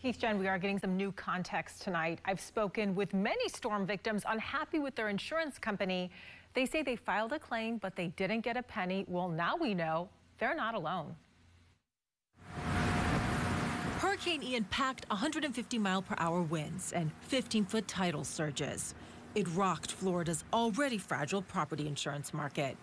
Keith Jen, we are getting some new context tonight. I've spoken with many storm victims unhappy with their insurance company. They say they filed a claim, but they didn't get a penny. Well, now we know they're not alone. Hurricane Ian packed 150 mile per hour winds and 15 foot tidal surges. It rocked Florida's already fragile property insurance market.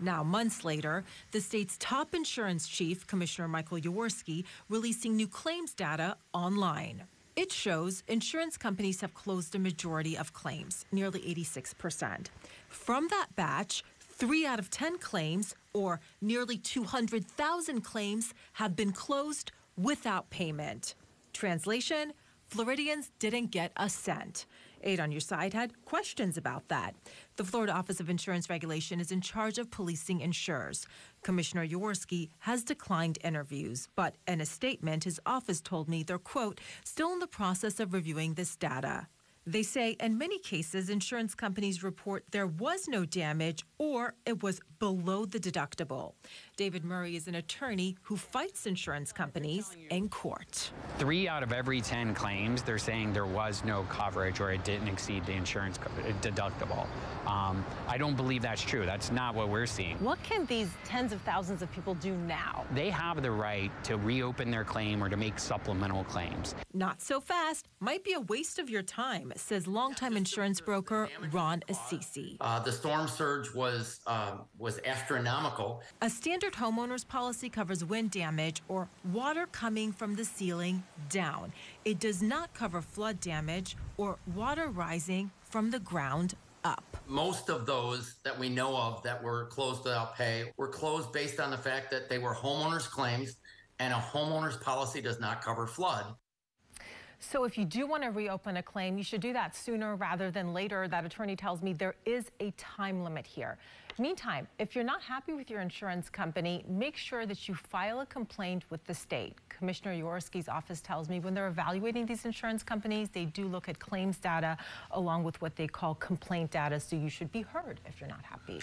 Now, months later, the state's top insurance chief, Commissioner Michael Yaworsky, releasing new claims data online. It shows insurance companies have closed a majority of claims, nearly 86%. From that batch, three out of 10 claims, or nearly 200,000 claims, have been closed without payment. Translation Floridians didn't get a cent. Eight on Your Side had questions about that. The Florida Office of Insurance Regulation is in charge of policing insurers. Commissioner Yaworsky has declined interviews, but in a statement, his office told me they're, quote, still in the process of reviewing this data. They say in many cases, insurance companies report there was no damage or it was below the deductible. David Murray is an attorney who fights insurance companies in court. Three out of every 10 claims, they're saying there was no coverage or it didn't exceed the insurance deductible. Um, I don't believe that's true. That's not what we're seeing. What can these tens of thousands of people do now? They have the right to reopen their claim or to make supplemental claims. Not so fast. Might be a waste of your time, says longtime insurance broker Ron Assisi. Uh, the storm surge was um, was astronomical. A standard homeowner's policy covers wind damage or water coming from the ceiling down. It does not cover flood damage or water rising from the ground up. Most of those that we know of that were closed without pay were closed based on the fact that they were homeowners' claims and a homeowner's policy does not cover flood. So if you do want to reopen a claim, you should do that sooner rather than later. That attorney tells me there is a time limit here. Meantime, if you're not happy with your insurance company, make sure that you file a complaint with the state. Commissioner Yaworsky's office tells me when they're evaluating these insurance companies, they do look at claims data along with what they call complaint data. So you should be heard if you're not happy.